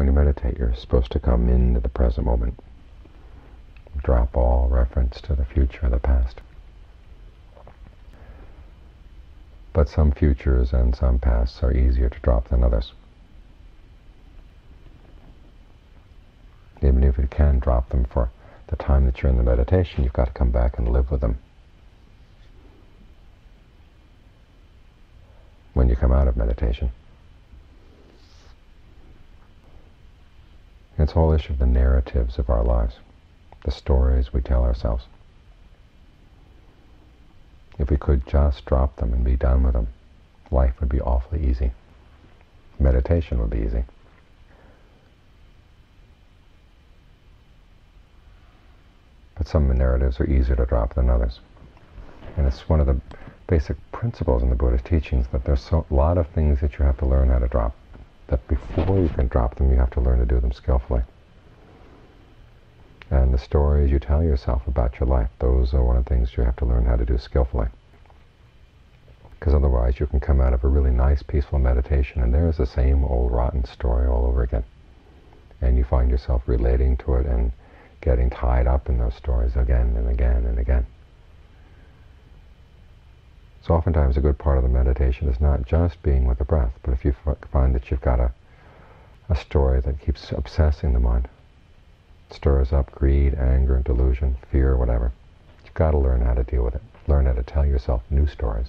when you meditate, you're supposed to come into the present moment. Drop all reference to the future or the past. But some futures and some pasts are easier to drop than others. Even if you can drop them for the time that you're in the meditation, you've got to come back and live with them. When you come out of meditation. It's all issue of the narratives of our lives, the stories we tell ourselves. If we could just drop them and be done with them, life would be awfully easy. Meditation would be easy. But some narratives are easier to drop than others. And it's one of the basic principles in the Buddhist teachings that there's so, a lot of things that you have to learn how to drop. That before you can drop them, you have to learn to do them skillfully. And the stories you tell yourself about your life, those are one of the things you have to learn how to do skillfully. Because otherwise you can come out of a really nice, peaceful meditation and there's the same old rotten story all over again. And you find yourself relating to it and getting tied up in those stories again and again and again. So oftentimes a good part of the meditation is not just being with the breath, but if you find that you've got a, a story that keeps obsessing the mind, stirs up greed, anger, delusion, fear, whatever, you've got to learn how to deal with it. Learn how to tell yourself new stories.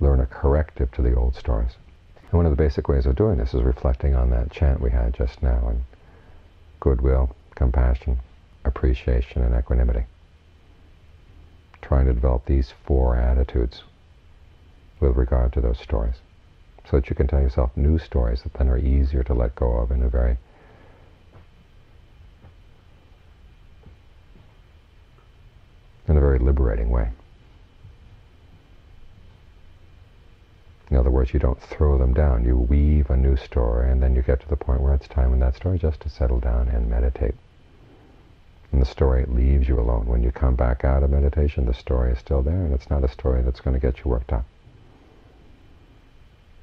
Learn a corrective to the old stories. And one of the basic ways of doing this is reflecting on that chant we had just now and goodwill, compassion, appreciation, and equanimity. Trying to develop these four attitudes with regard to those stories so that you can tell yourself new stories that then are easier to let go of in a very in a very liberating way. In other words, you don't throw them down. You weave a new story, and then you get to the point where it's time in that story just to settle down and meditate. And the story leaves you alone. When you come back out of meditation, the story is still there, and it's not a story that's going to get you worked up.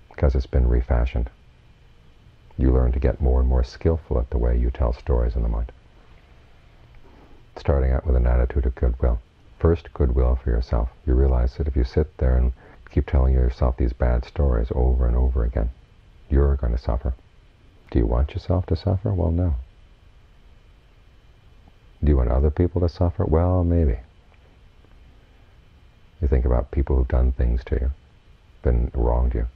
Because it's been refashioned. You learn to get more and more skillful at the way you tell stories in the mind. Starting out with an attitude of goodwill. First, goodwill for yourself. You realize that if you sit there and keep telling yourself these bad stories over and over again, you're going to suffer. Do you want yourself to suffer? Well, no. Do you want other people to suffer? Well, maybe. You think about people who've done things to you, been wronged you.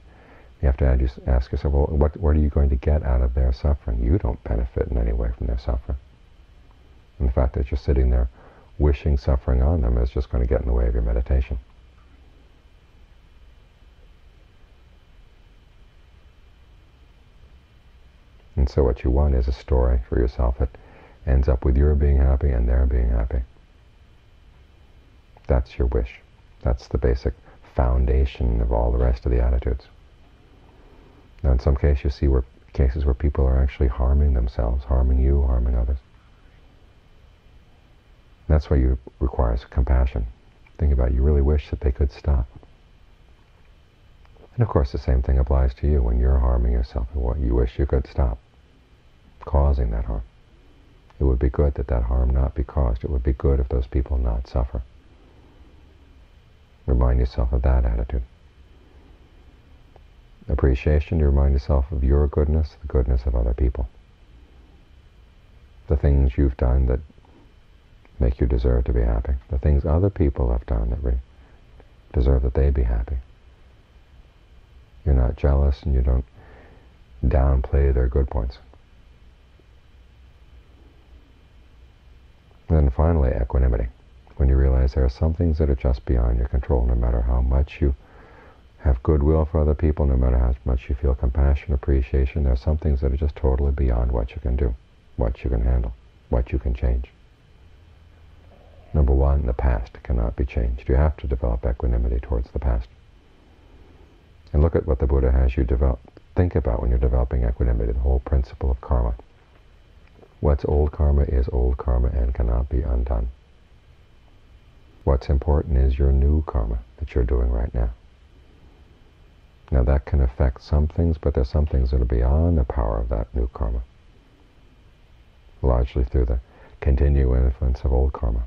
You have to ask yourself, well, what, what are you going to get out of their suffering? You don't benefit in any way from their suffering. And the fact that you're sitting there wishing suffering on them is just going to get in the way of your meditation. And so what you want is a story for yourself that ends up with your being happy and their being happy. That's your wish. That's the basic foundation of all the rest of the attitudes. Now in some cases you see where cases where people are actually harming themselves, harming you, harming others. That's why you requires compassion. Think about it. You really wish that they could stop. And of course the same thing applies to you when you're harming yourself you wish you could stop causing that harm. It would be good that that harm not be caused. It would be good if those people not suffer. Remind yourself of that attitude. Appreciation, you remind yourself of your goodness, the goodness of other people. The things you've done that make you deserve to be happy. The things other people have done that deserve that they be happy. You're not jealous and you don't downplay their good points. And then finally, equanimity. When you realize there are some things that are just beyond your control, no matter how much you have goodwill for other people, no matter how much you feel compassion, appreciation, there are some things that are just totally beyond what you can do, what you can handle, what you can change. Number one, the past cannot be changed. You have to develop equanimity towards the past. And look at what the Buddha has you develop. Think about when you're developing equanimity, the whole principle of karma. What's old karma is old karma and cannot be undone. What's important is your new karma that you're doing right now. Now that can affect some things, but there's some things that are beyond the power of that new karma. Largely through the continuing influence of old karma.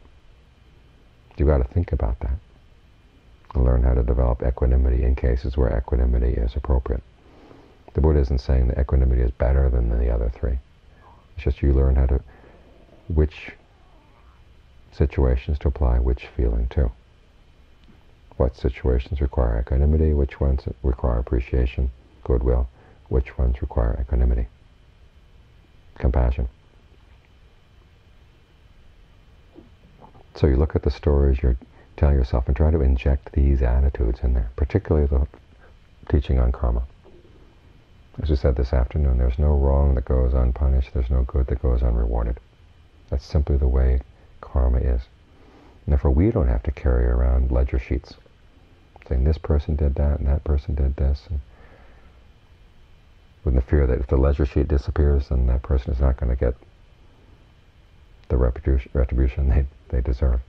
You've got to think about that. And learn how to develop equanimity in cases where equanimity is appropriate. The Buddha isn't saying that equanimity is better than the other three. It's just you learn how to, which situations to apply which feeling to. What situations require equanimity, which ones require appreciation, goodwill, which ones require equanimity, compassion. So you look at the stories you tell yourself and try to inject these attitudes in there, particularly the teaching on karma. As we said this afternoon, there's no wrong that goes unpunished, there's no good that goes unrewarded. That's simply the way karma is. And therefore, we don't have to carry around ledger sheets saying this person did that and that person did this. And with the fear that if the ledger sheet disappears, then that person is not going to get the retribution they, they deserve.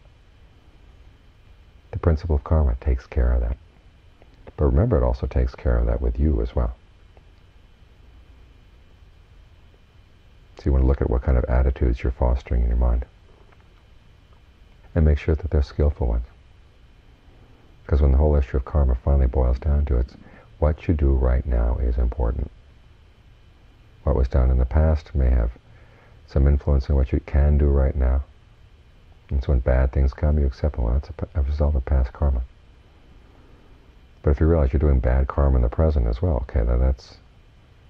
The principle of karma takes care of that. But remember, it also takes care of that with you as well. So you want to look at what kind of attitudes you're fostering in your mind. And make sure that they're skillful ones. Because when the whole issue of karma finally boils down to it, what you do right now is important. What was done in the past may have some influence on what you can do right now. And so when bad things come, you accept them. Well, that's a, a result of past karma. But if you realize you're doing bad karma in the present as well, okay, then that's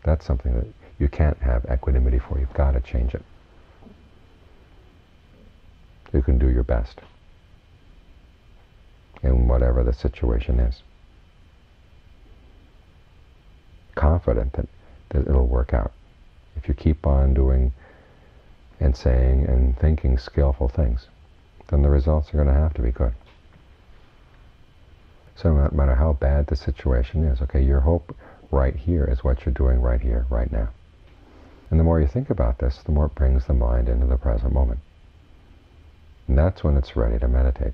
that's something that you can't have equanimity for. You've got to change it. You can do your best in whatever the situation is. Confident that, that it'll work out. If you keep on doing and saying and thinking skillful things, then the results are going to have to be good. So no matter how bad the situation is, okay, your hope right here is what you're doing right here, right now. And the more you think about this, the more it brings the mind into the present moment. And that's when it's ready to meditate.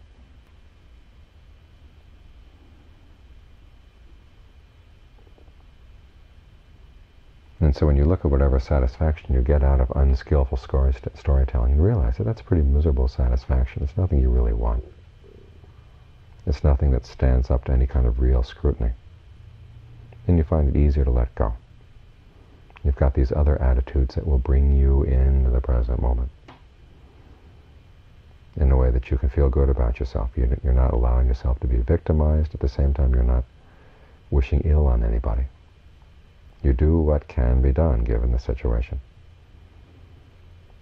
And so when you look at whatever satisfaction you get out of unskillful story, storytelling, you realize that that's pretty miserable satisfaction. It's nothing you really want. It's nothing that stands up to any kind of real scrutiny. And you find it easier to let go. You've got these other attitudes that will bring you into the present moment in a way that you can feel good about yourself. You're not allowing yourself to be victimized. At the same time, you're not wishing ill on anybody. You do what can be done given the situation.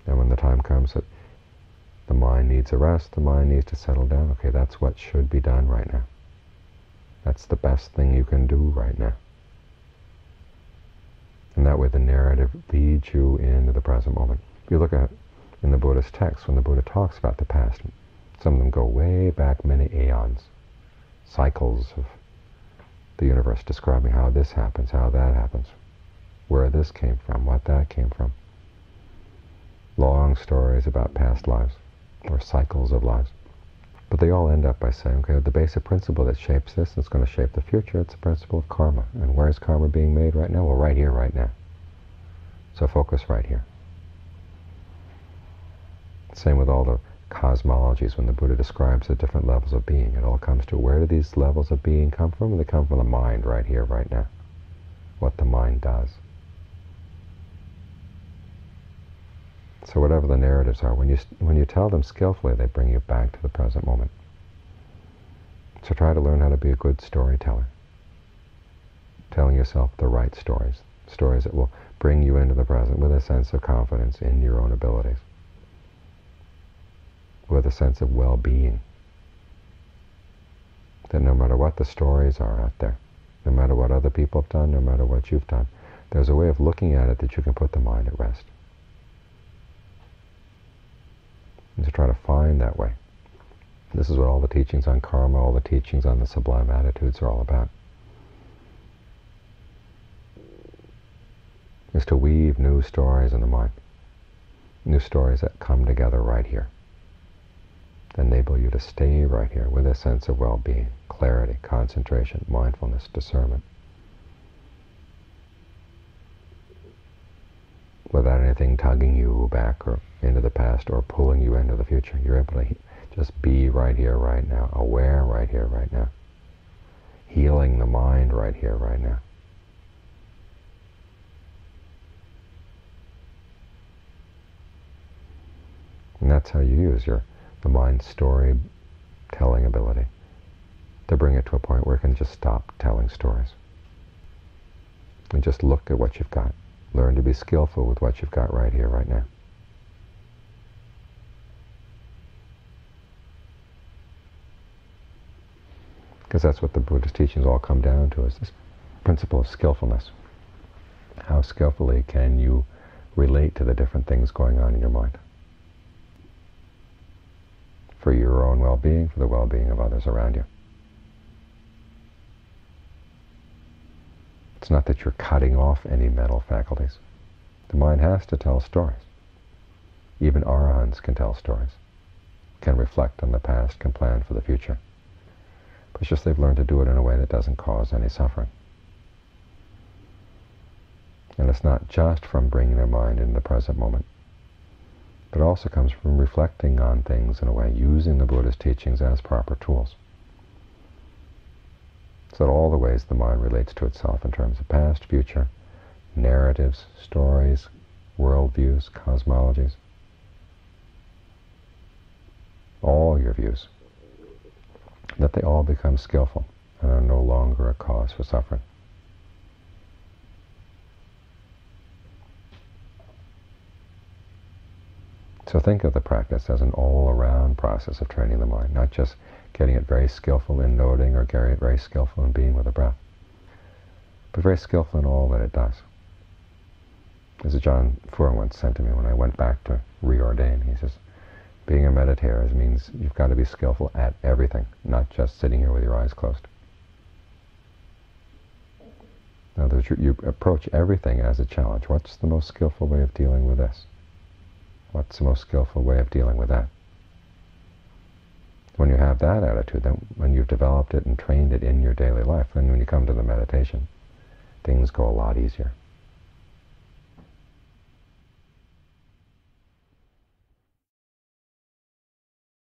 And when the time comes that the mind needs a rest, the mind needs to settle down, okay, that's what should be done right now. That's the best thing you can do right now. And that way the narrative leads you into the present moment. If you look at it in the Buddhist texts, when the Buddha talks about the past, some of them go way back many aeons, cycles of the universe, describing how this happens, how that happens, where this came from, what that came from. Long stories about past lives, or cycles of lives. But they all end up by saying, okay, the basic principle that shapes this and it's going to shape the future, it's the principle of karma. And where is karma being made right now? Well, right here, right now. So focus right here. Same with all the cosmologies when the Buddha describes the different levels of being. It all comes to where do these levels of being come from? They come from the mind right here, right now. What the mind does. So whatever the narratives are, when you, when you tell them skillfully, they bring you back to the present moment. So try to learn how to be a good storyteller. Telling yourself the right stories. Stories that will bring you into the present with a sense of confidence in your own abilities with a sense of well-being. That no matter what the stories are out there, no matter what other people have done, no matter what you've done, there's a way of looking at it that you can put the mind at rest. And to try to find that way. This is what all the teachings on karma, all the teachings on the sublime attitudes are all about. Is to weave new stories in the mind. New stories that come together right here enable you to stay right here with a sense of well-being, clarity, concentration, mindfulness, discernment. Without anything tugging you back or into the past or pulling you into the future. You're able to just be right here, right now, aware right here, right now, healing the mind right here, right now. And that's how you use your the mind's story telling ability to bring it to a point where it can just stop telling stories. And just look at what you've got. Learn to be skillful with what you've got right here, right now. Because that's what the Buddhist teachings all come down to, is this principle of skillfulness. How skillfully can you relate to the different things going on in your mind? For your own well-being, for the well-being of others around you. It's not that you're cutting off any mental faculties. The mind has to tell stories. Even arahants can tell stories, can reflect on the past, can plan for the future. But it's just they've learned to do it in a way that doesn't cause any suffering. And it's not just from bringing their mind into the present moment, but it also comes from reflecting on things in a way, using the Buddha's teachings as proper tools. So that all the ways the mind relates to itself in terms of past, future, narratives, stories, worldviews, cosmologies, all your views, that they all become skillful and are no longer a cause for suffering. So think of the practice as an all-around process of training the mind, not just getting it very skillful in noting or getting it very skillful in being with the breath, but very skillful in all that it does. As Ajaan Fuang once said to me when I went back to reordain, he says, being a meditator means you've got to be skillful at everything, not just sitting here with your eyes closed. Words, you approach everything as a challenge. What's the most skillful way of dealing with this? What's the most skillful way of dealing with that? When you have that attitude, then when you've developed it and trained it in your daily life, then when you come to the meditation, things go a lot easier.